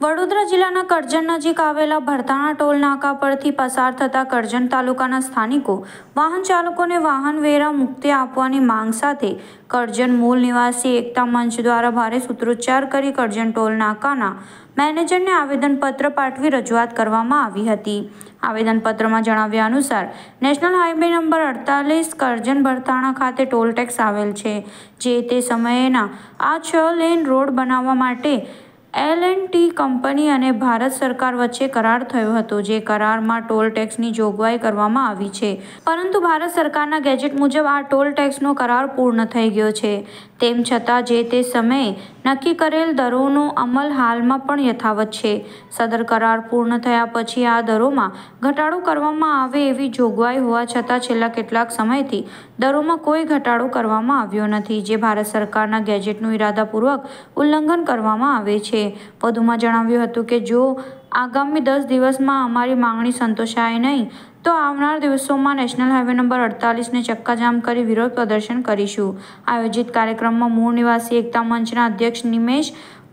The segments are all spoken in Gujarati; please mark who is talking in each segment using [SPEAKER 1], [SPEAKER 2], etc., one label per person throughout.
[SPEAKER 1] વડોદરા જિલ્લાના કરજણ નજીક આવેલા ભરતાણા ટોલ નાકા પરથી પસાર થતા કરજણ તાલુકાના સ્થાનિકો વાહન ચાલકોને વાહન વેરા મુક્તિ આપવાની માંગ સાથે કરજણ મૂળ નિવાસી એકતા મંચ દ્વારા ભારે સૂત્રોચ્ચાર કરી કરજણ ટોલ નાકાના મેનેજરને આવેદનપત્ર પાઠવી રજૂઆત કરવામાં આવી હતી. આવેદનપત્રમાં જણાવ્યા અનુસાર, નેશનલ હાઈવે નંબર અડતાલીસ કરજણ ભરતાણા ખાતે ટોલ ટેક્સ આવેલ છે, જે તે સમયેના આ છ લેન રોડ બનાવવા માટે એલ એન્ડ ટી કંપની અને ભારત સરકાર વચ્ચે કરાર થયો હતો, જે કરારમાં ટોલ ટેક્સની જોગવાઈ કરવામાં આવી છે. પરંતુ ભારત સરકારના ગેજેટ મુજબ આ ટોલ ટેક્સનો કરાર પૂર્ણ થઈ ગયો છે. તેમ છતાં જે તે સમયે નક્કી કરેલ દરોનો અમલ હાલમાં પણ યથાવત છે. સદર કરાર પૂર્ણ થયા પછી આ દરોમાં ઘટાડો કરવામાં આવે એવી જોગવાઈ હોવા છતાં છેલ્લા કેટલાક સમયથી દરોમાં કોઈ ઘટાડો કરવામાં આવ્યો નથી, જે ભારત સરકારના ગેજેટનું ઇરાદાપૂર્વક ઉલ્લંઘન કરવામાં આવે છે. વધુમાં જણાવ્યું હતું કે જો આગામી દસ દિવસમાં અમારી માંગણી સંતોષાય નહીં, તો આવનાર દિવસોમાં નેશનલ હાઈવે નંબર અડતાલીસને ચક્કાજામ કરી વિરોધ પ્રદર્શન કરીશું. આયોજિત કાર્યક્રમમાં મૂળ નિવાસી એકતા મંચના અધ્યક્ષ નિમેશ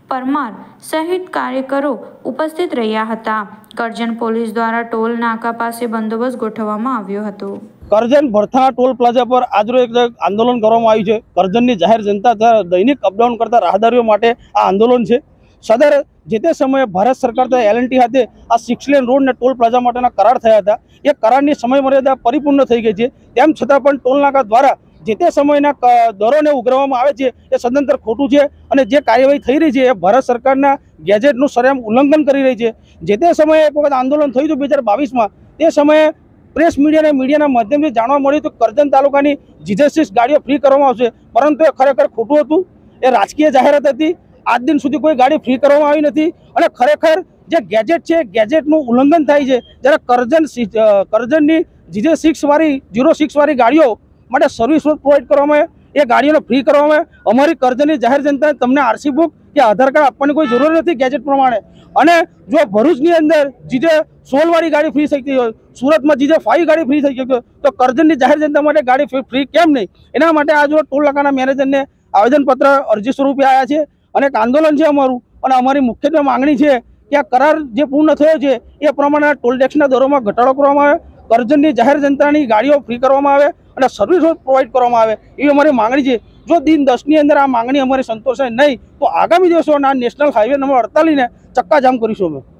[SPEAKER 1] પરમાર સહિત કાર્યકરો ઉપસ્થિત રહ્યા હતા. કરજણ પોલીસ દ્વારા ટોલ નાકા પાસે બંદોબસ્ત ગોઠવવામાં આવ્યો હતો.
[SPEAKER 2] કરજણ ભરથાણા ટોલ પ્લાઝા પર આજરોજ એક આંદોલન કરવામાં આવ્યું છે. કરજણની જાહેર જનતા દૈનિક અપડાઉન કરતા રાહદારીઓ માટે આ આંદોલન છે. સદર જે તે સમયે ભારત સરકાર તથા એલએનટી હાથે આ સિક્સ લેન રોડ અને ટોલ પ્લાઝા માટેના કરાર થયા હતા. એ કરારની સમયમર્યાદા પરિપૂર્ણ થઈ ગઈ છે. તેમ છતાં પણ ટોલ નાકા દ્વારા જે તે સમયના દરોને ઉઘરાવવામાં આવે છે, એ સદંતર ખોટું છે અને જે કાર્યવાહી થઈ રહી છે, એ ભારત સરકારના ગેજેટનું સરેમ ઉલ્લંઘન કરી રહી છે. જે તે સમયે એક વખત આંદોલન થયું હતું બે હજાર બાવીસમાં. તે સમયે પ્રેસ મીડિયા અને મીડિયાના માધ્યમથી જાણવા મળ્યું કે કરજણ તાલુકાની જીજેસીસ ગાડીઓ ફ્રી કરવામાં આવશે. પરંતુ એ ખરેખર ખોટું હતું. એ રાજકીય જાહેરાત હતી. આજ દિન સુધી કોઈ ગાડી ફ્રી કરવામાં આવી નથી અને ખરેખર જે ગેજેટ છે ગેજેટનું ઉલ્લંઘન થાય છે જ્યારે કરજન અ, જીજે સિક્સવાળી જીરો સિક્સવાળી ગાડીઓ માટે સર્વિસ પ્રોવાઈડ કરવામાં એ ગાડીઓને ફ્રી કરવામાં અમારી કરજણની જાહેર જનતાને તમને આરસી બુક કે આધાર કાર્ડ આપવાની કોઈ જરૂર નથી ગેજેટ પ્રમાણે. અને જો ભરૂચની અંદર જીજે સોલવાળી ગાડી ફ્રી શકતી હોય સુરતમાં જીજે ફાઈવ ગાડી ફ્રી થઈ ગઈ તો કરજણની જાહેર જનતા માટે ગાડી ફ્રી કેમ નહીં? એના માટે આ જો ટોલ નાકાના મેનેજરને આવેદનપત્ર અરજી સ્વરૂપે આવ્યા છે. અને એક આંદોલન છે અમારું. અને અમારી મુખ્યત્વે માંગણી છે કે આ કરાર જે પૂર્ણ થયો છે, એ પ્રમાણે ટોલ ટેક્સના દરોમાં ઘટાડો કરવામાં આવે, કરજણની જાહેર જનતાની ગાડીઓ ફ્રી કરવામાં આવે અને સર્વિસ પ્રોવાઈડ કરવામાં આવે. એવી અમારી માંગણી છે. જો દિન દસની અંદર આ માંગણી અમારી સંતોષાય નહીં, તો આગામી દિવસોના નેશનલ હાઈવે નંબર અડતાલીસને ચક્કાજામ કરીશું અમે.